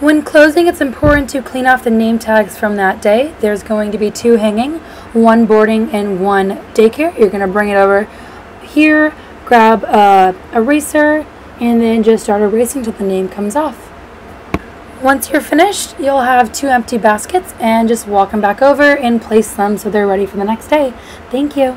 When closing, it's important to clean off the name tags from that day. There's going to be two hanging, one boarding and one daycare. You're going to bring it over here, grab a eraser, and then just start erasing until the name comes off. Once you're finished, you'll have two empty baskets and just walk them back over and place them so they're ready for the next day. Thank you.